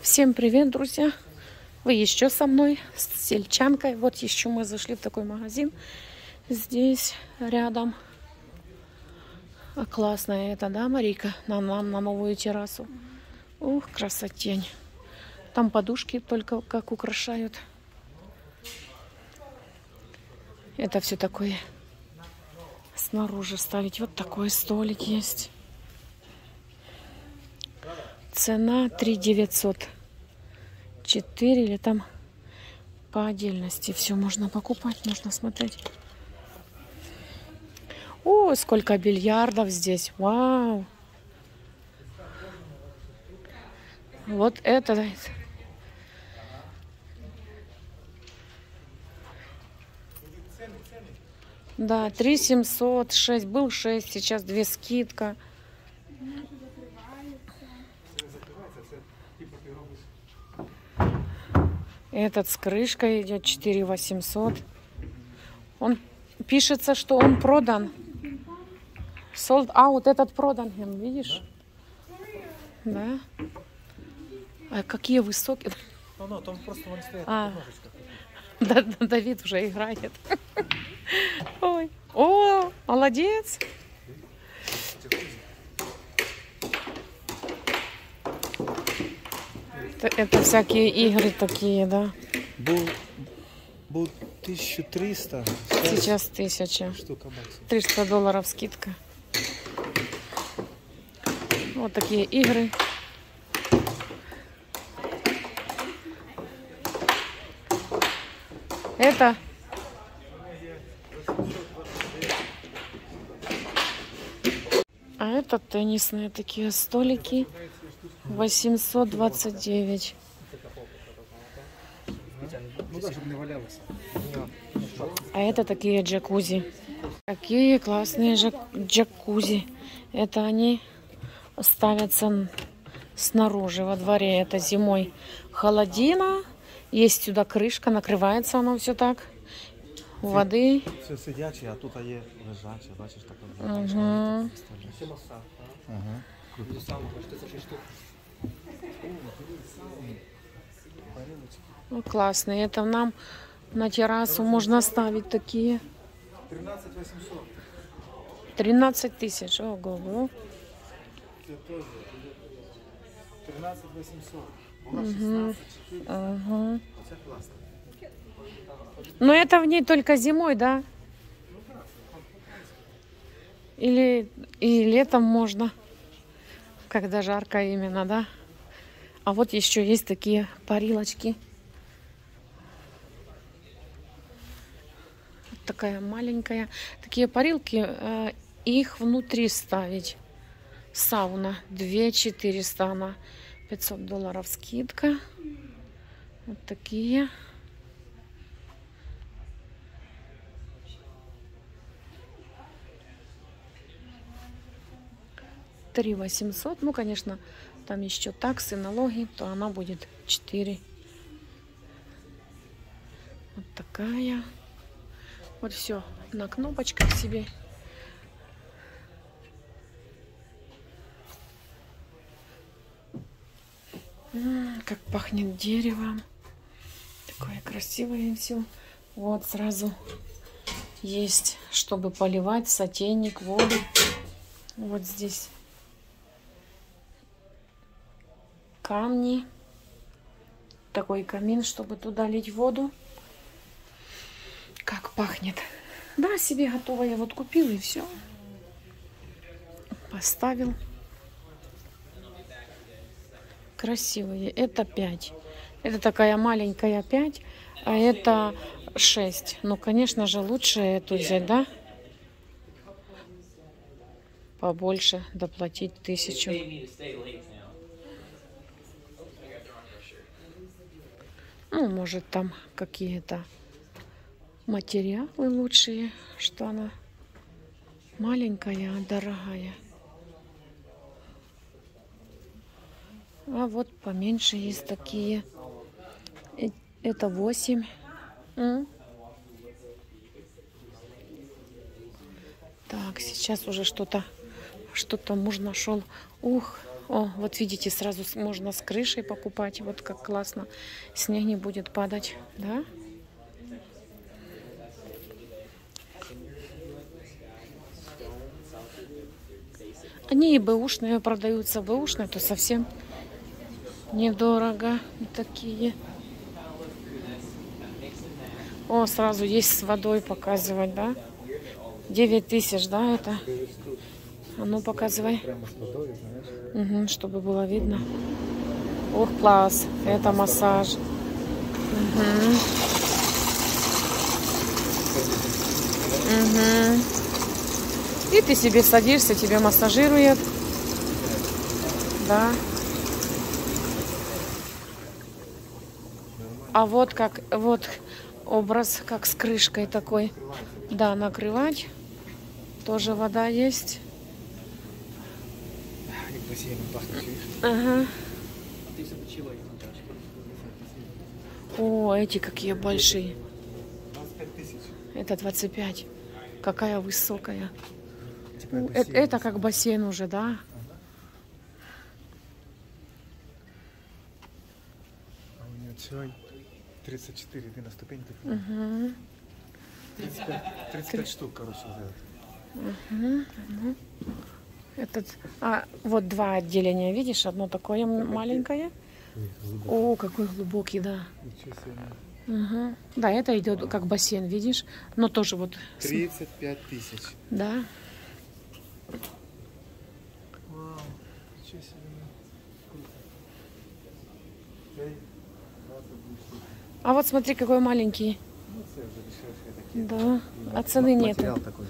Всем привет, друзья! Вы еще со мной, с сельчанкой. Вот еще мы зашли в такой магазин. Здесь рядом. А классная это, да, Марика? На нам на новую террасу. Ух, красотень. Там подушки только как украшают. Это все такое снаружи ставить. Вот такой столик есть. Цена 3 900. 4 или там по отдельности все можно покупать, можно смотреть. О, сколько бильярдов здесь. Вау. Вот это. Да, 3 700, 6, был 6, сейчас 2 скидка. Этот с крышкой идет 4 800. Он пишется, что он продан. Sold out, этот продан, видишь? Да. А какие высокие. Ну, ну, там просто вони стоять А. да, Давид уже играет. Ой. О, молодец. Это, это всякие игры такие, да. Був, був 1300, зараз Сейчас тысяча. штука баксів. 300 долларов скидка. Вот такие игры. Это а это теннисные такие столики 829 Ну так, щоб не валялося. А это такие джакузи. Какие классные жак- джакузи. Это они ставятся снаружи, во дворе. Это зимой холодина. Есть сюда крышка, накрывается оно все так. Воды. Все сидяче, а тут є лежаче, бачиш, так. Мгм. Ага. Ну, классные. Это нам на террасу можно ставить такие. 13 800. 13 тысяч. Ого. Це теж. 13 800. Була 16 400. Ага. Оце класно. Но это в ней только зимой, да? Или и летом можно, когда жарко именно, да? А вот еще есть такие парилочки. Вот такая маленькая. Такие парилки, э, их внутри ставить. Сауна 2 400 она. 500 долларов скидка. Вот такие. Три восемьсот. Ну, конечно, там еще таксы, налоги, то она будет 4. Вот такая. Вот все на кнопочках себе. Как пахнет деревом. Такое красивое все. Вот сразу есть, чтобы поливать сотейник, воду. Вот здесь камни. Такой камин, чтобы туда лить воду. Как пахнет. Да, себе готовое вот купил и все. Поставил. Красивые. Это 5. Это такая маленькая 5, а это 6. Ну, конечно же, лучше эту взять, да? Побольше доплатить тысячу. Ну, может, там какие-то материалы лучшие, что она маленькая, дорогая. А вот поменьше есть такие. Э, Это 8. М. Так, сейчас уже что-то что-то муж нашел. Ух, О, вот видите, сразу можно с крышей покупать. Вот как классно. Снег не будет падать, да? Они и бэушные продаются. Бэушные, то совсем недорого. Такие. О, сразу есть с водой показывать, да? 9 тысяч, да, это? А ну, показывай. Прямо с водой, знаешь. Мгм, чтобы было видно. Ох, класс. Это массаж. Мгм. Мгм. И ты себе садишься, тебя массажирует. Да. А вот как, вот образ, как с крышкой такой. Да, накрывать. Тоже вода есть. Як басейном пахнет? Ага. Ти все почила їх О, эти какие большие. 25 тисяч. Это 25. Какая высокая. Типа Ну, э- Это, как бассейн уже, да? А у нее цей 34, ты на ступеньке. Угу. 35, 35 штук, короче, вот это. Этот, а вот два отделения, видишь, одно такое м- маленькое. О, какой глубокий, да. Ничего себе. Угу. Да, это идет как бассейн, видишь, но тоже вот, с- 35 тысяч. да. Вау, ничего себе. Круто. Эй, 20 будет штук. А вот смотри, какой маленький. Ну, це вже дешевші такі. Да. І А цены ма- нету. Матеріал такой.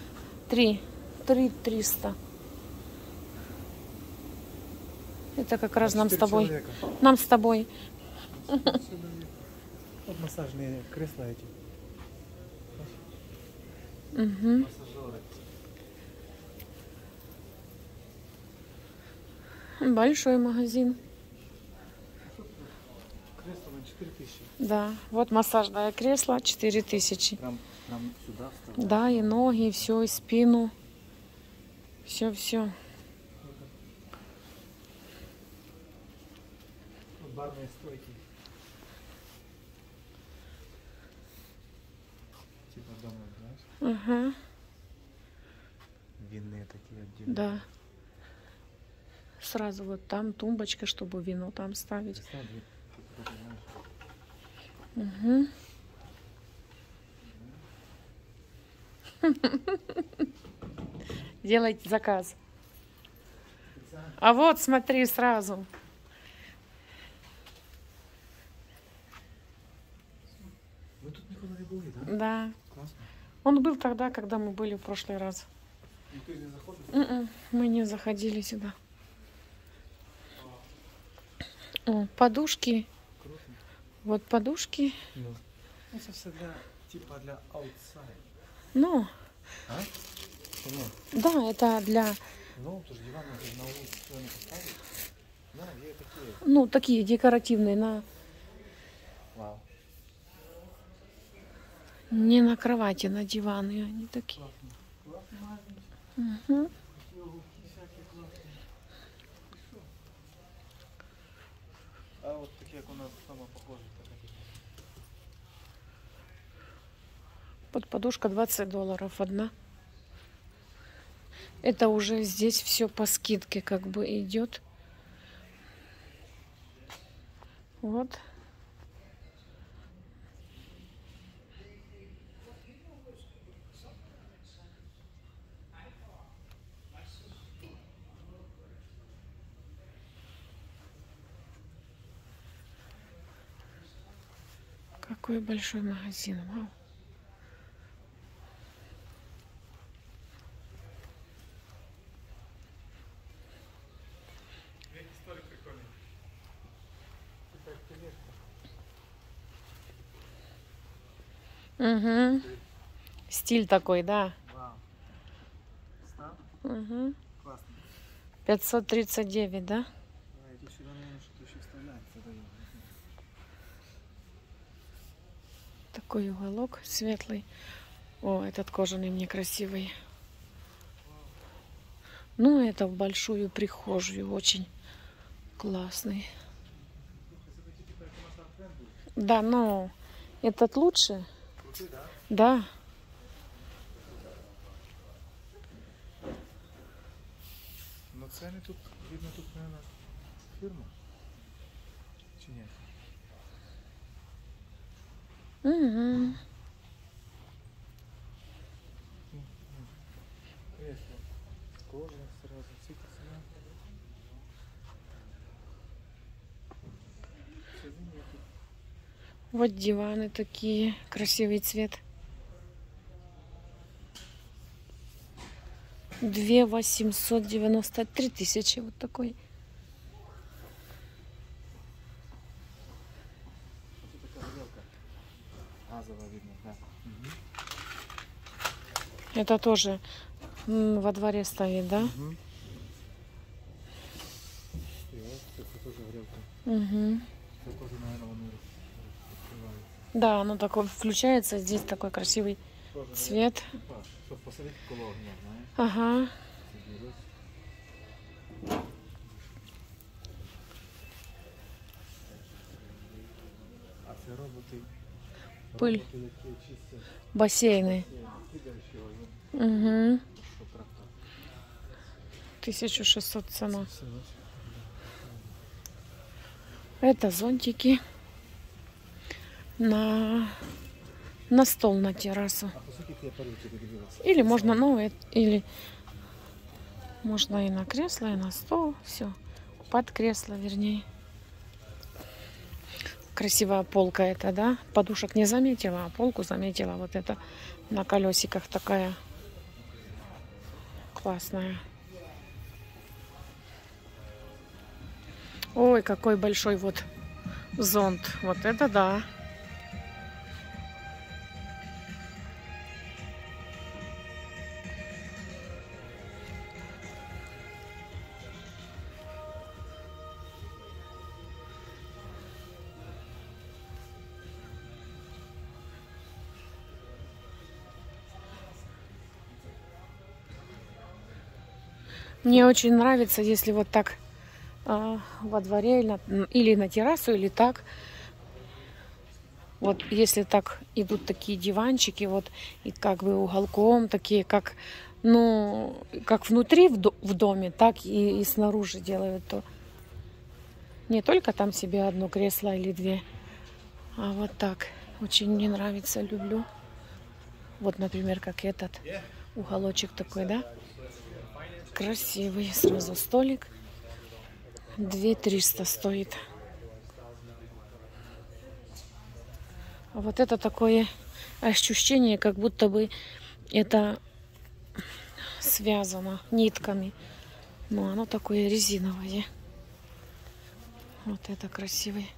Три. Три триста. Это как раз нам с тобой. человека. Нам с тобой. Вот массажные кресла эти. Угу. Большой магазин. Кресло на 4 тысячи. Да, вот массажное кресло 4000. Прям, прям сюда вставить. Да, и ноги, и все, и спину. Все, все. Вот барные стойки. Типа дома, знаешь? Ага, Винные такие отдельные. да. Сразу вот там тумбочка, чтобы вино там ставить. Угу. Делайте заказ. А вот смотри сразу. Вы тут никуда не были, да? Да. Классно. Он был тогда, когда мы были в прошлый раз. Ты не заходишь? М-м, Мы не заходили сюда. О, подушки. Круто. Вот подушки. Ну. Это все для, типа для аутсайд. Ну, А? Ну, да, это для, ну, то ж диван на улице поставить. Да, є такие. ну, такие декоративные, на, Вау. Не на кровати, на диваны они такие. А вот такие, как у нас так это. Вот подушка 20 долларов одна. Это уже здесь все по скидке как бы идет. Вот. Какой большой магазин, вау. Угу. Стиль такой, да. Вау. Угу. Классно. 539, да? А, и тут сюда, наверное, что-то еще вставляется. Да, Такой уголок светлый. О, этот кожаный мне красивый. Ну, это в большую прихожую очень. Классный. Да, но этот лучше. Крутый, да? Да. Ну ціни тут, видно, тут, наверное, фірма. Чи ні? Угу. Кресло. Кожа сразу, скільки ціна? Сидіння тут. Вот диваны такие. Красивый цвет. Две восемьсот девяносто три тысячи. Вот такой. Это тоже м, во дворе стоит, да? Угу. І ось це, це теж горілка. Угу. Це теж, наверное, вони розкриваються. Да, оно такое включается. Здесь такой красивый Теж цвет. горілка. Так, Щоб посадити коло огня, знаєш. Ага. Собі ось. А це роботи. Пиль. Роботи, які чистять Бассейны. Угу. що трактор. 1600 цена. Все, ось. Это зонтики на, на стол на террасу. Или можно, ну, или можно и на кресло, и на стол. Все. Под кресло, вернее. Красивая полка это, да? Подушек не заметила, а полку заметила. Вот это на колесиках такая классная. Ой, какой большой вот зонт. Вот это да. Мне очень нравится, если вот так а, во дворе или на, или на террасу, или так. Вот если так идут такие диванчики, вот и как бы уголком такие, как ну как внутри в, до- в доме, так и, и снаружи делают то. Не только там себе одно кресло или две, а вот так. Очень мне нравится, люблю. Вот, например, как этот уголочек такой, да? Красивый сразу столик. 2300 стоит. Вот это такое ощущение, как будто бы это связано нитками. Но оно такое резиновое. Вот это красивый.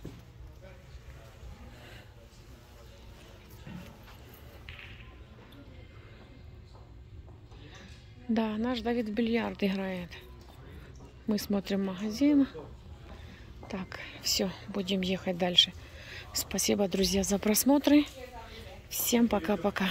Да, наш Давид в бильярд играет. Мы смотрим магазин. Так, все, будем ехать дальше. Спасибо, друзья, за просмотры. Всем пока-пока.